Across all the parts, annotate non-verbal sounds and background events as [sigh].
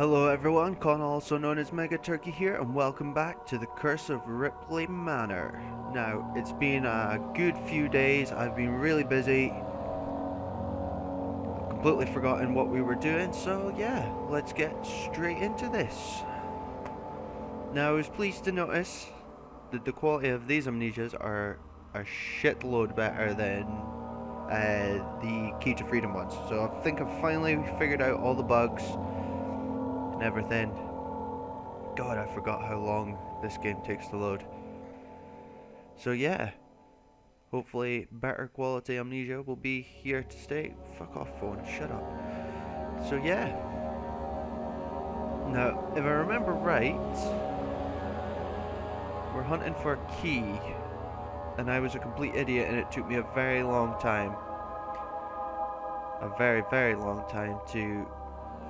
Hello everyone, Con also known as Mega Turkey here and welcome back to the Curse of Ripley Manor. Now, it's been a good few days, I've been really busy. Completely forgotten what we were doing, so yeah, let's get straight into this. Now, I was pleased to notice that the quality of these amnesias are a shitload better than uh, the Key to Freedom ones. So I think I've finally figured out all the bugs everything. God, I forgot how long this game takes to load. So yeah, hopefully better quality amnesia will be here to stay. Fuck off phone, shut up. So yeah. Now, if I remember right, we're hunting for a key, and I was a complete idiot and it took me a very long time, a very, very long time to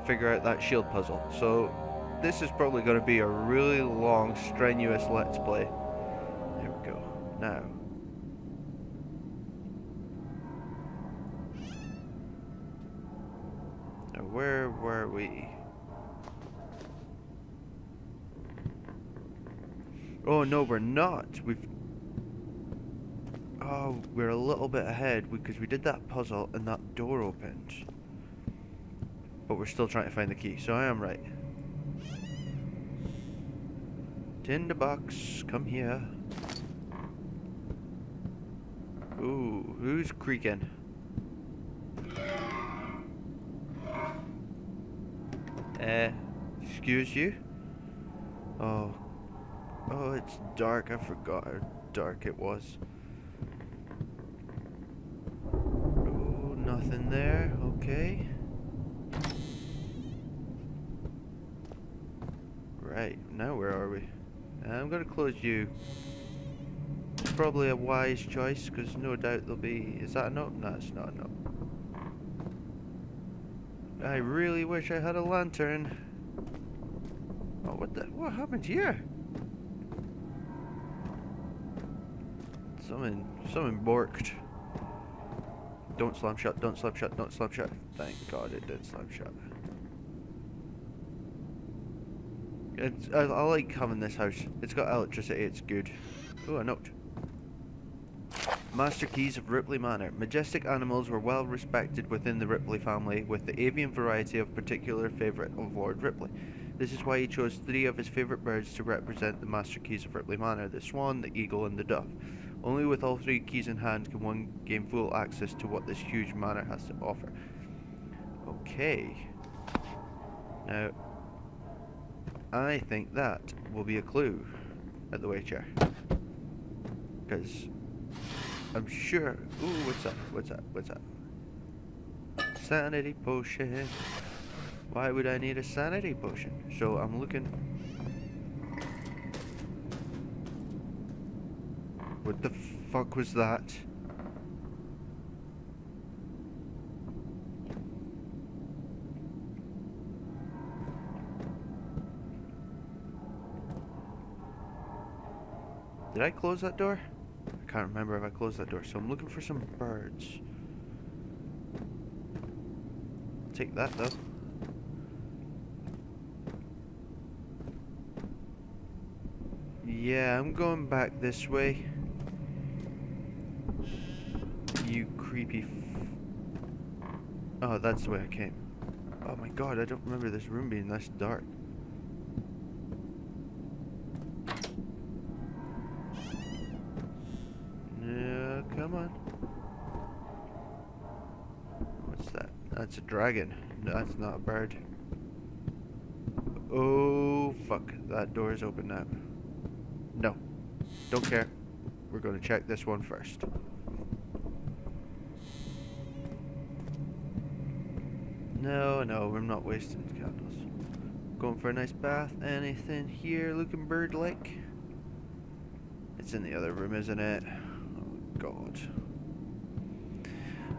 figure out that shield puzzle. So this is probably going to be a really long, strenuous let's play. There we go. Now. Now where were we? Oh no, we're not. We've Oh, we're a little bit ahead because we did that puzzle and that door opened. But we're still trying to find the key, so I am right. Tinderbox, come here. Ooh, who's creaking? Uh, excuse you? Oh. Oh, it's dark. I forgot how dark it was. Oh, nothing there. Okay. Right, now where are we? Uh, I'm gonna close you. Probably a wise choice, because no doubt there'll be... Is that a note? No, it's not a note. I really wish I had a lantern. Oh, what the... What happened here? Someone... Someone borked. Don't slam shut, don't slam shut, don't slam shut. Thank God it did slam shut. It's, I, I like having this house. It's got electricity, it's good. Oh, a note. Master Keys of Ripley Manor. Majestic animals were well respected within the Ripley family, with the avian variety of particular favourite of Lord Ripley. This is why he chose three of his favourite birds to represent the Master Keys of Ripley Manor, the swan, the eagle and the dove. Only with all three keys in hand can one gain full access to what this huge manor has to offer. Okay. Now, I think that will be a clue at the wheelchair. Because I'm sure... Ooh, what's up? What's up? What's up? Sanity potion. Why would I need a sanity potion? So I'm looking... What the fuck was that? Did I close that door? I can't remember if I closed that door, so I'm looking for some birds. Take that though. Yeah, I'm going back this way. You creepy Oh, that's the way I came. Oh my god, I don't remember this room being this dark. Dragon. That's not a bird. Oh, fuck. That door is open now. No. Don't care. We're going to check this one first. No, no, we're not wasting candles. Going for a nice bath. Anything here looking bird-like? It's in the other room, isn't it? Oh, God.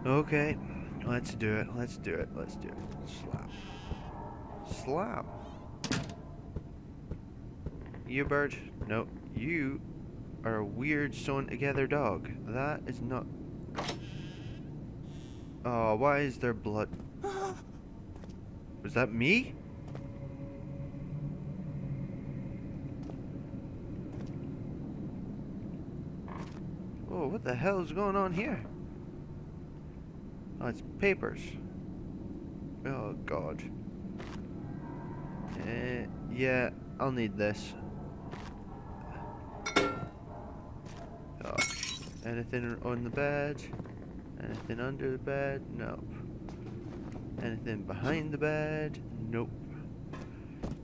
Okay, Let's do it. Let's do it. Let's do it. Slap. Slap. You bird? No. You are a weird sewn together dog. That is not... Oh, why is there blood? Was that me? Oh, what the hell is going on here? Oh, it's papers. Oh, God. Uh, yeah, I'll need this. Oh, anything on the bed? Anything under the bed? Nope. Anything behind the bed? Nope.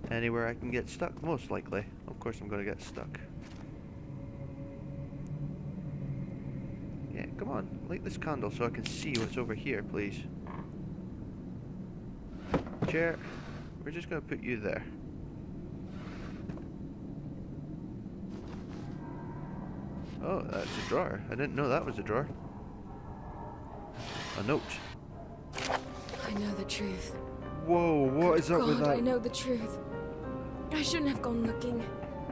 Anywhere I can get stuck? Most likely. Of course I'm gonna get stuck. Light this candle so I can see what's over here, please. Chair. We're just gonna put you there. Oh, that's a drawer. I didn't know that was a drawer. A note. I know the truth. Whoa, what is up God, with that? I know the truth. I shouldn't have gone looking,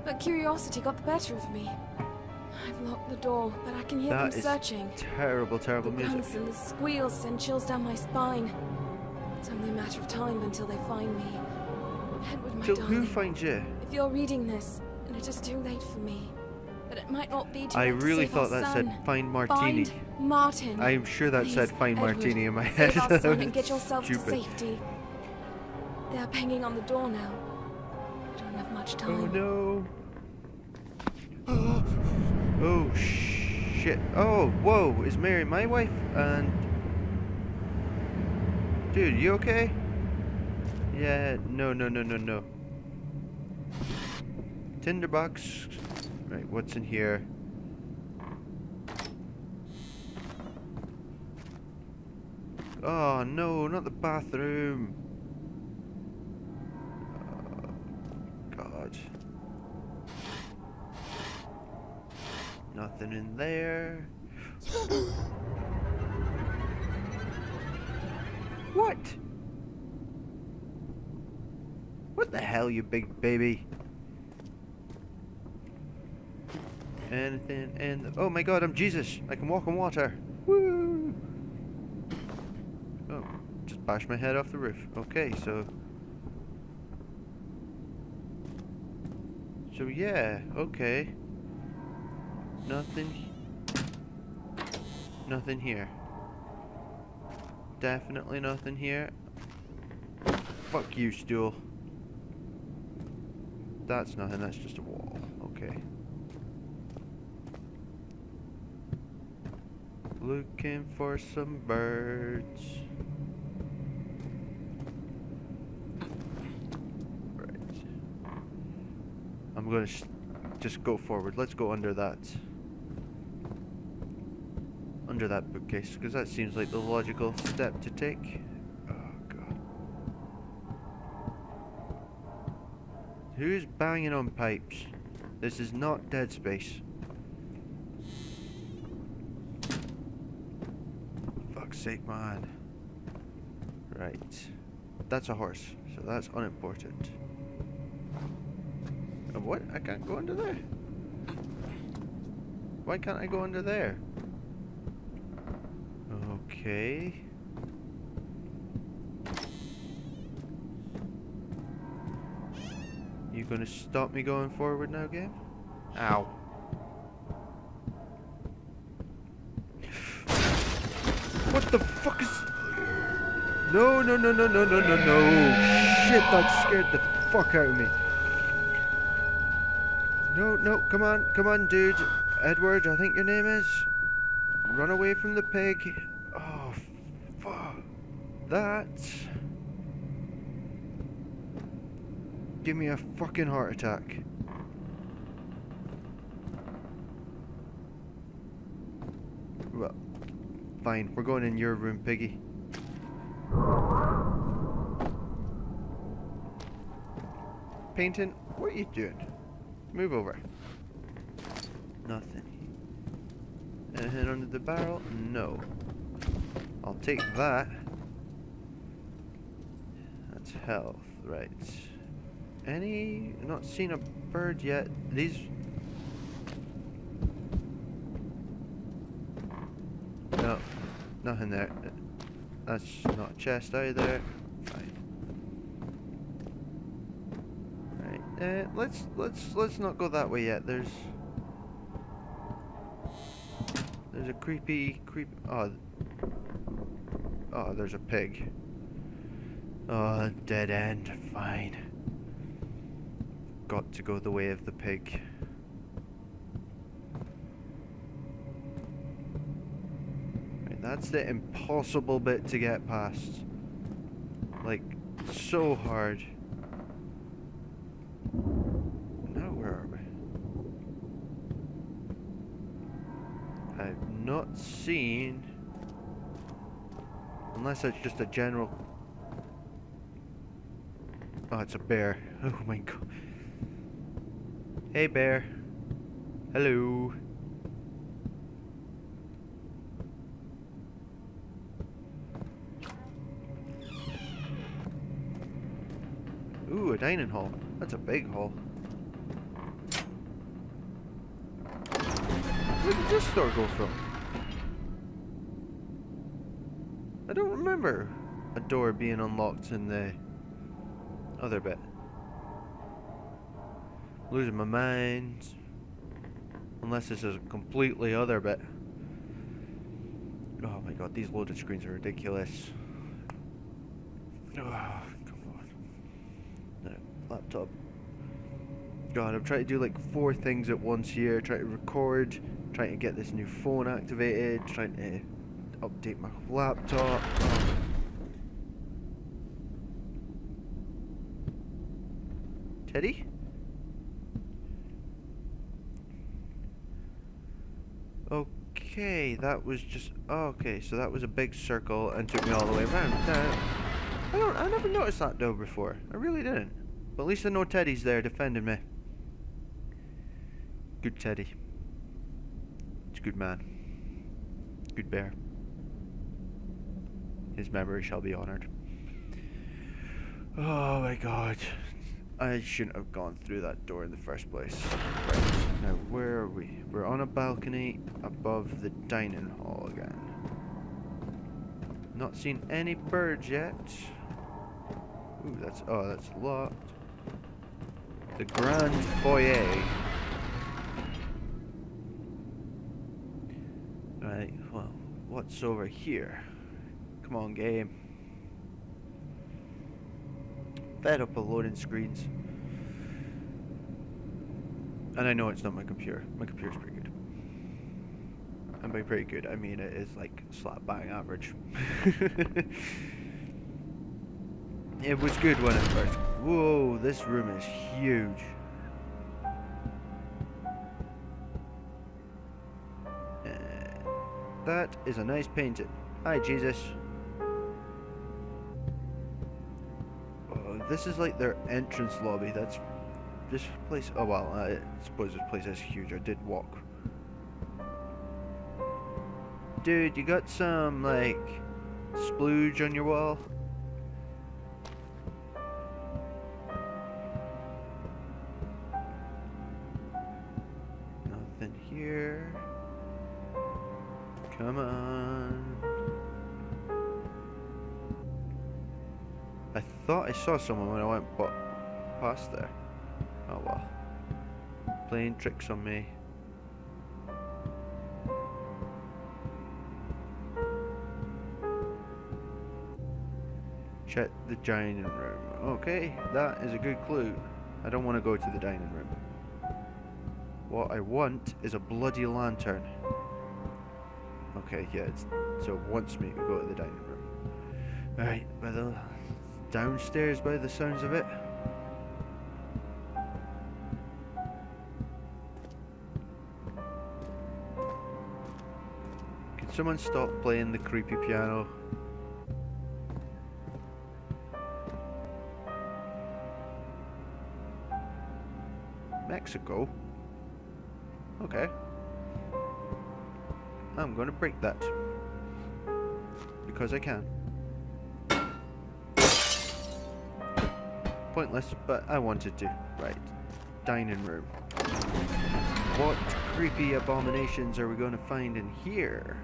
but curiosity got the better of me. I've locked the door, but I can hear That them is searching. Terrible, terrible The music. grunts and the squeals send chills down my spine. It's only a matter of time until they find me. Edward, my Till darling, who finds you? if you're reading this, and it is too late for me, but it might not be too I late to really our thought that son. said find martini. Find Martin. I'm sure that said find Edward, martini in my head. save our son and get [laughs] yourself Stupid. to safety. They are banging on the door now. I don't have much oh, time. Oh no. Oh shit. Oh, whoa. Is Mary my wife? And. Dude, you okay? Yeah, no, no, no, no, no. Tinderbox. Right, what's in here? Oh no, not the bathroom. Nothing in there. [gasps] what? What the hell, you big baby? Anything in the... Oh my god, I'm Jesus! I can walk on water! Woo! Oh, just bash my head off the roof. Okay, so... So yeah, okay. Nothing... Nothing here. Definitely nothing here. Fuck you, stool. That's nothing, that's just a wall. Okay. Looking for some birds. Right. I'm gonna just go forward. Let's go under that. Under that bookcase, because that seems like the logical step to take. Oh god. Who's banging on pipes? This is not Dead Space. Fuck's sake, man. Right. That's a horse, so that's unimportant. What? I can't go under there? Why can't I go under there? Okay. You gonna stop me going forward now, game? Ow. What the fuck is... No, no, no, no, no, no, no, no. Shit, that scared the fuck out of me. No, no, come on, come on, dude. Edward, I think your name is. Run away from the pig. That. Give me a fucking heart attack. Well, fine. We're going in your room, piggy. Painting, what are you doing? Move over. Nothing. Anything under the barrel? No. I'll take that. Health, right. Any... Not seen a bird yet. These... No. Nothing there. That's not a chest either. Fine. Right. Uh, let's let's let's not go that way yet. There's There's a creepy, creep. Oh, oh, there's a pig. Oh, dead end. Fine. Got to go the way of the pig. Right, that's the impossible bit to get past. Like, so hard. Now where are we? I've not seen... Unless it's just a general... Oh, it's a bear. Oh my god. Hey bear. Hello. Ooh, a dining hall. That's a big hall. Where did this door go from? I don't remember a door being unlocked in the other bit. Losing my mind. Unless this is a completely other bit. Oh my god, these loaded screens are ridiculous. Oh, come on. No, laptop. God, I'm trying to do like four things at once here. Trying to record, trying to get this new phone activated, trying to update my laptop. Teddy? Okay, that was just okay. So that was a big circle and took me all the way around. Now, I don't. I never noticed that though before. I really didn't. But at least I know Teddy's there defending me. Good Teddy. It's a good man. Good bear. His memory shall be honored. Oh my god. I shouldn't have gone through that door in the first place. Right, now where are we? We're on a balcony above the dining hall again. Not seen any birds yet. Ooh, that's, oh, that's locked. The grand foyer. Right, well, what's over here? Come on, game fed up of loading screens. And I know it's not my computer. My computer's pretty good. And by pretty good, I mean it is like slap bang average. [laughs] it was good when it first. Whoa, this room is huge. Uh, that is a nice painting. Hi, Jesus. This is like their entrance lobby. That's this place. Oh well, I suppose this place is huge. I did walk. Dude, you got some like splooge on your wall? Saw someone when I went past there. Oh well. Playing tricks on me. Check the dining room. Okay, that is a good clue. I don't want to go to the dining room. What I want is a bloody lantern. Okay, yeah, so it wants me to go to the dining room. Alright, well, downstairs by the sounds of it. Can someone stop playing the creepy piano? Mexico? Okay. I'm gonna break that. Because I can. Pointless, but I wanted to. Right. Dining room. What creepy abominations are we going to find in here?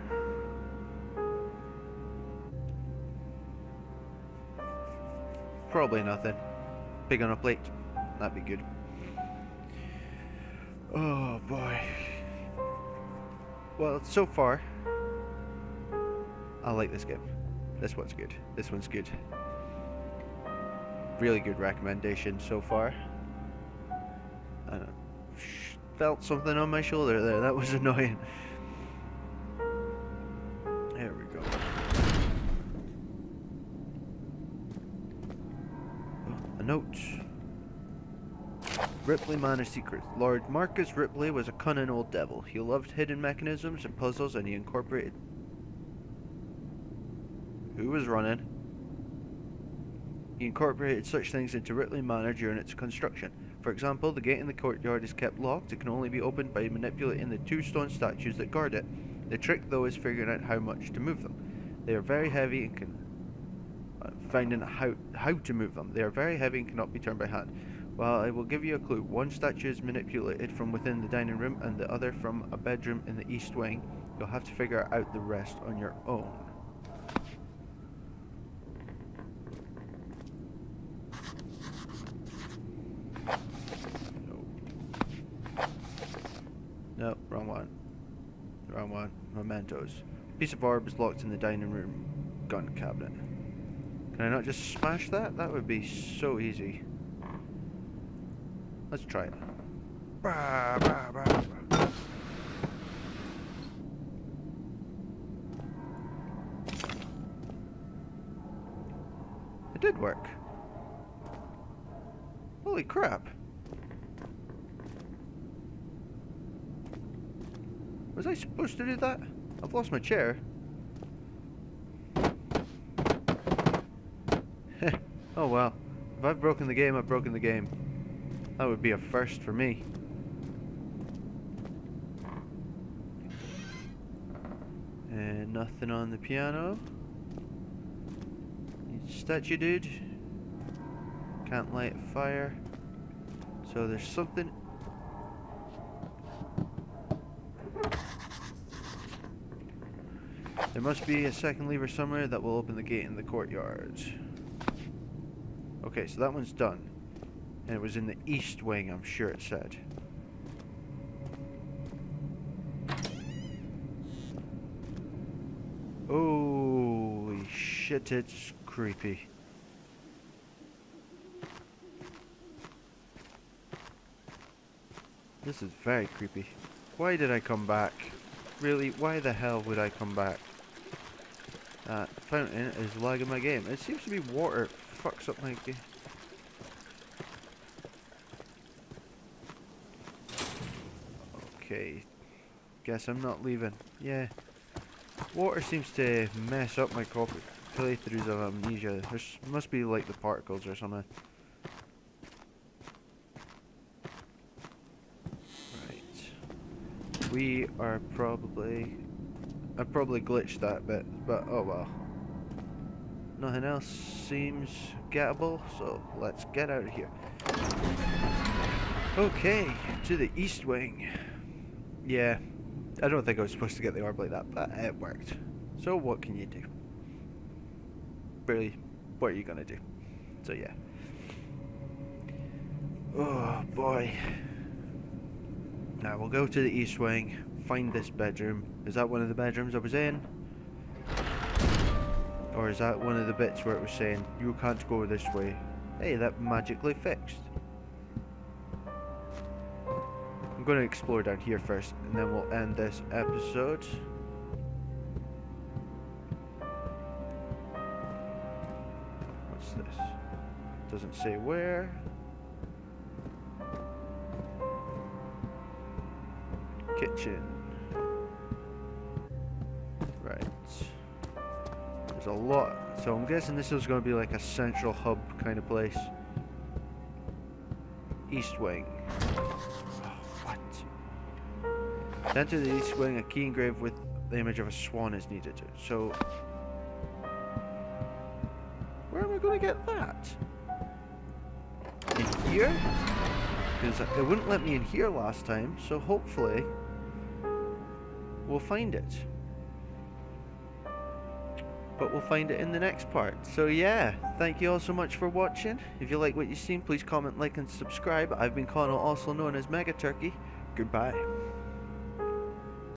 Probably nothing. Big on a plate. That'd be good. Oh boy. well, so far, I like this game. This one's good. This one's good. Really good recommendation so far. I felt something on my shoulder there. That was [laughs] annoying. There we go. Oh, a note. Ripley Manor Secrets. Lord Marcus Ripley was a cunning old devil. He loved hidden mechanisms and puzzles and he incorporated... Who was running? He incorporated such things into Ripley Manor during its construction. For example, the gate in the courtyard is kept locked. It can only be opened by manipulating the two stone statues that guard it. The trick, though, is figuring out how much to move them. They are very heavy and can... Uh, finding how, how to move them. They are very heavy and cannot be turned by hand. Well, I will give you a clue. One statue is manipulated from within the dining room and the other from a bedroom in the east wing. You'll have to figure out the rest on your own. No, wrong one. Wrong one. Mementos. Piece of orb is locked in the dining room gun cabinet. Can I not just smash that? That would be so easy. Let's try it. Bah, bah, bah, it did work. Holy crap. Was I supposed to do that? I've lost my chair. [laughs] oh well. If I've broken the game, I've broken the game. That would be a first for me. And nothing on the piano. Statue dude. Can't light a fire. So there's something There must be a second lever somewhere that will open the gate in the courtyard. Okay, so that one's done. And it was in the east wing, I'm sure it said. Holy shit, it's creepy. This is very creepy. Why did I come back? Really, why the hell would I come back? Fountain is lagging my game. It seems to be water. Fucks up my game. Okay. Guess I'm not leaving. Yeah. Water seems to mess up my copy playthroughs of Amnesia. There must be like the particles or something. Right. We are probably I probably glitched that bit, but oh well. Nothing else seems gettable, so let's get out of here. Okay, to the east wing. Yeah, I don't think I was supposed to get the orb like that, but it worked. So what can you do? Really, what are you gonna do? So yeah. Oh boy. Now we'll go to the east wing, find this bedroom. Is that one of the bedrooms I was in? Or is that one of the bits where it was saying, you can't go this way? Hey, that magically fixed. I'm going to explore down here first, and then we'll end this episode. What's this? Doesn't say where. Kitchen. There's a lot. So I'm guessing this is going to be like a central hub kind of place. East Wing. Oh, what? To enter the East Wing, a key engraved with the image of a swan is needed. So... Where am I going to get that? In here? Because it wouldn't let me in here last time, so hopefully we'll find it but we'll find it in the next part. So yeah, thank you all so much for watching. If you like what you've seen, please comment, like, and subscribe. I've been Connell, also known as Mega Turkey. Goodbye.